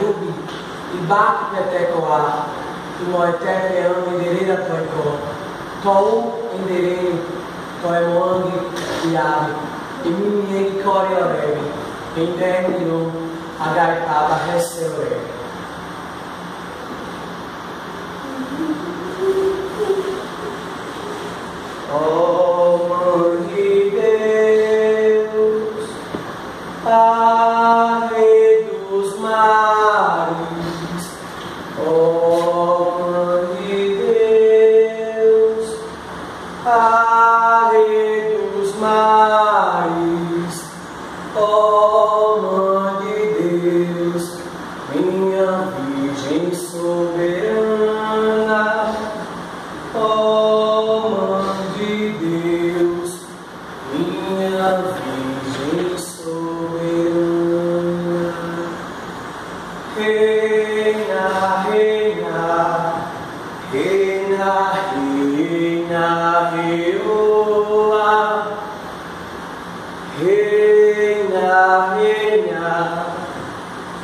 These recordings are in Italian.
rubi, i bak me teko a, i moje teke on mi dirira teko, tou indiriri, to je mongi i javi, i mi njegi kori orevi, i ndenginu, a gai taba heste orevi. Oh, Uh,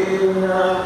inna